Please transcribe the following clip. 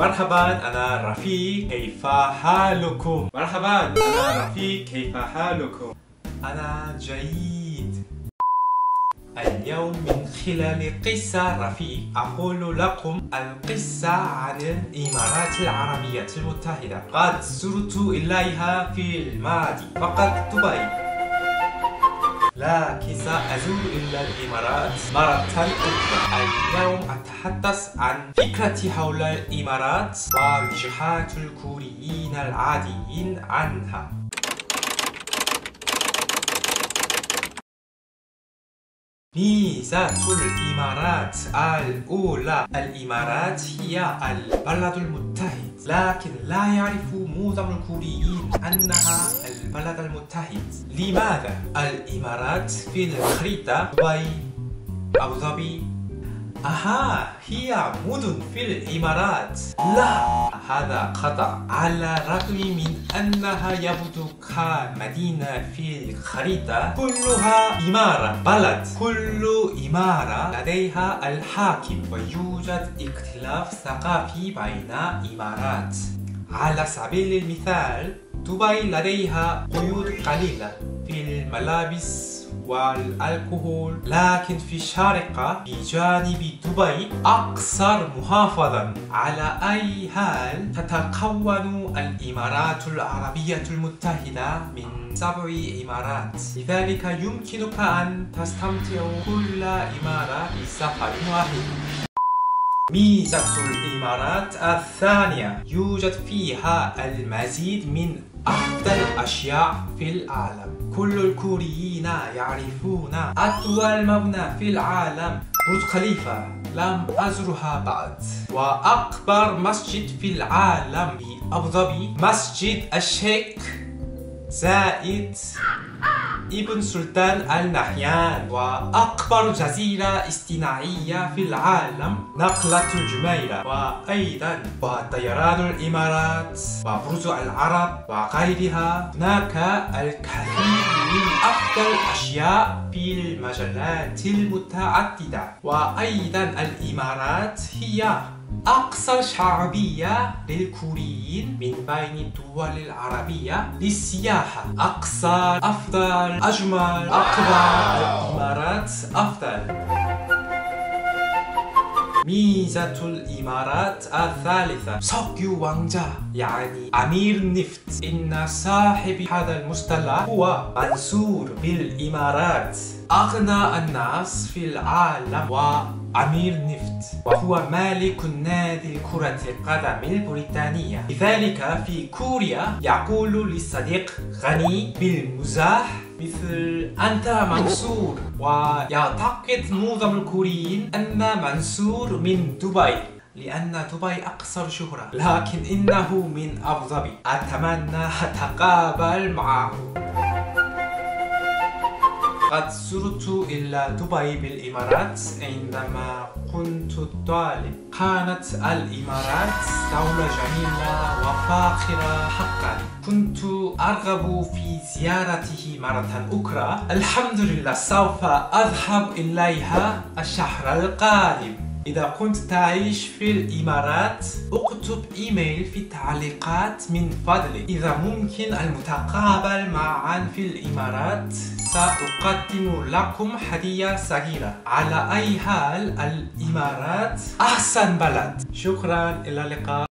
مرحبا أنا رفيق كيف حالكم؟ مرحبا أنا رفيق كيف حالكم؟ أنا جيد اليوم من خلال قصة رفيق أقول لكم القصة عن الإمارات العربية المتحدة قد زرت إليها في الماضي فقط دبي لكن سأزور إلى الإمارات مرة أخرى. اليوم أتحدث عن فكرتي حول الإمارات ووجهات الكوريين العاديين عنها. ميزة الإمارات الأولى الإمارات هي البلد المتحد لكن لا يعرف معظم الكوريين أنها البلد المتحد لماذا؟ الإمارات في الخريطة دبي أبو ظبي أها هي مدن في الإمارات. لا هذا خطأ. على الرغم من أنها يبدو كمدينة في الخريطة كلها إمارة بلد. كل إمارة لديها الحاكم ويوجد اختلاف ثقافي بين إمارات. على سبيل المثال دبي لديها قيود قليلة في الملابس والكحول لكن في الشارقة بجانب دبي أكثر محافظا. على أي حال تتكون الإمارات العربية المتحدة من سبع إمارات. لذلك يمكنك أن تستمتع كل إمارة بسفر واحد. ميزة الإمارات الثانية. يوجد فيها المزيد من أفضل الأشياء في العالم. كل الكوريين يعرفون أطول مبنى في العالم. برج خليفة لم أزرها بعد. وأكبر مسجد في العالم بأبو ظبي مسجد الشيخ زايد. ابن سلطان النهيان وأكبر جزيرة اصطناعية في العالم نقلة الجميرة وأيضا وطيران الإمارات وبرج العرب وغيرها هناك الكثير من أفضل الأشياء في المجالات المتعددة وأيضا الإمارات هي أكثر شعبية للكوريين من بين الدول العربية للسياحة. أكثر أفضل أجمل أكبر الإمارات أفضل. ميزة الإمارات الثالثة. سوكيو وانجا يعني أمير النفط إن صاحب هذا المصطلح هو منصور بالإمارات. أغنى الناس في العالم وأمير نفط وهو مالك نادي كرة القدم البريطانية. لذلك في كوريا يقول للصديق غني بالمزاح مثل أنت منصور ويعتقد معظم الكوريين أن منصور من دبي لأن دبي أكثر شهرة. لكن إنه من أبو ظبي. أتمنى أتقابل معه. قد زرت إلى دبي بالإمارات عندما كنت طالب. كانت الإمارات دولة جميلة وفاخرة حقا. كنت أرغب في زيارته مرة أخرى. الحمد لله سوف أذهب إليها الشهر القادم. إذا كنت تعيش في الإمارات اكتب إيميل في التعليقات من فضلك. إذا ممكن المتقابل معا في الإمارات سأقدم لكم هدية صغيرة. على أي حال الإمارات أحسن بلد. شكرا إلى اللقاء.